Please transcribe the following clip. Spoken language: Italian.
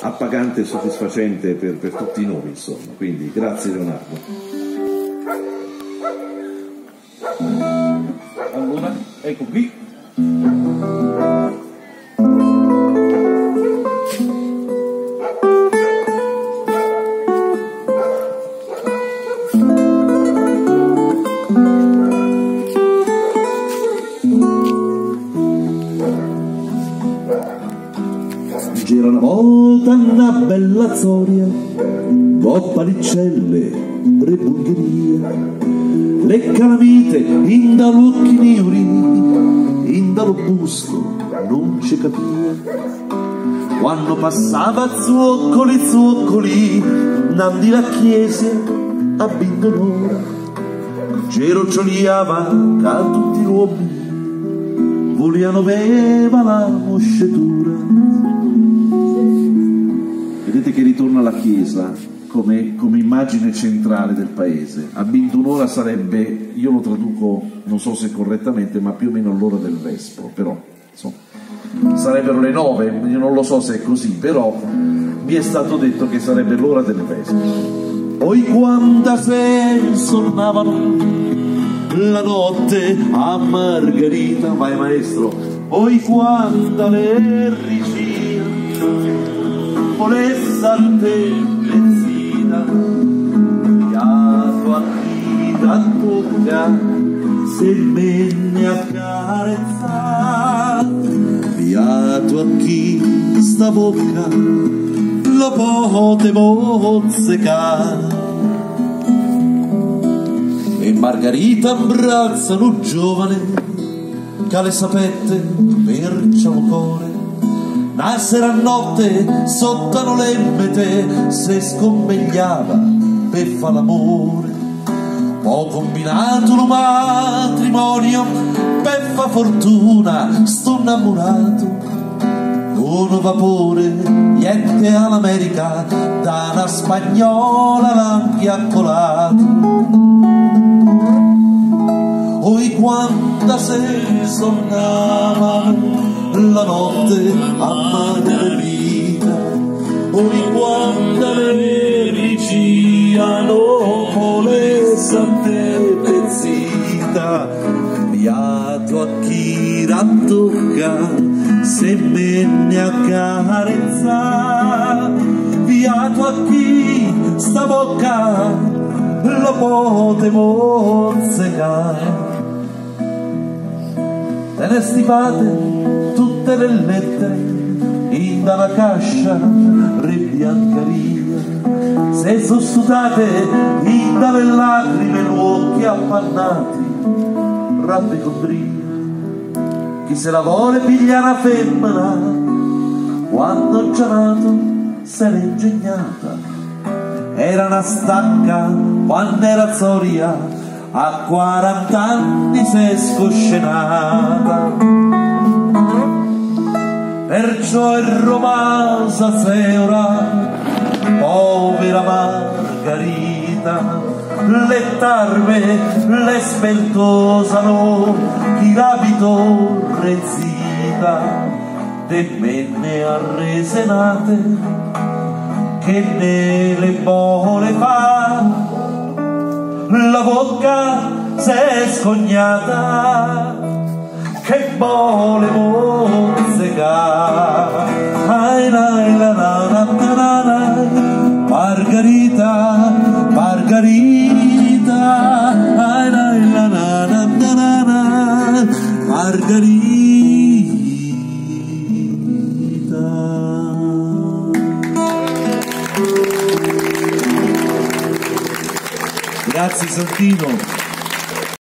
appagante e soddisfacente per, per tutti noi, insomma. Quindi grazie Leonardo. Allora, ecco qui. Volta una bella storia, Coppa Licelle, Re Bulgaria, le calamite in dall'occhi niuri, in dallo busto non ci capia. Quando passava zuoccoli, zuoccoli, nandi la chiesa a Bindolora, Geroccioliava da tutti gli uomini, volevano beva la moscetura. Vedete che ritorna la chiesa come, come immagine centrale del paese. A Bindunora sarebbe, io lo traduco, non so se correttamente, ma più o meno l'ora del Vespro, però insomma, sarebbero le nove, io non lo so se è così, però mi è stato detto che sarebbe l'ora del Vespro. Poi quanta se suonavano la notte a Margherita, vai maestro, poi quanta le rigia, volesse a te benzina, piato a chi da tocca, se me ne accarezza, piato a chi sta bocca, lo pote mozzecare. E Margherita abbraccia un giovane che le sapette percia il cuore. La sera a notte sotto l'emmete se scommegliava per fa l'amore. Ho combinato un matrimonio per fa fortuna, sto innamorato. Un vapore niente all'America da una spagnola l'anchiaccolato Oi quanta se sonnava la notte a Margherita Oi quanta le ricciano le sante pezzita. Beato a chi rattocca se me ne accarezza. Beato a chi sta bocca lo pote mozzecare te ne stipate tutte le lettere in dalla cascia re biancaria se sossudate in dalle lacrime gli occhi appannati rabbicondria chi se la vuole piglia una femmina quando già nato se l'è ingegnata. Era una stacca quando era zoria a 40 anni si è scoscenata perciò è romasa seura povera Margarita le tarme le speltosano chi l'abito rezzita de menne arresenate che nelle bole fa. La bocca s'è scognata che vuole mozzecare ai lai la la la Margarita Margarita ai lai la la la la la la. Margarita Grazie Santino.